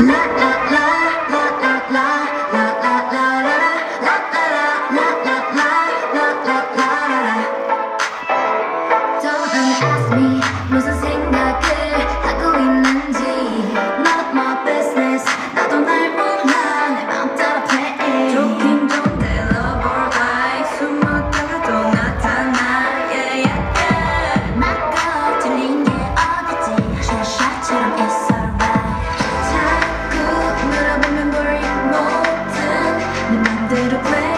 Don't ask me, losing man.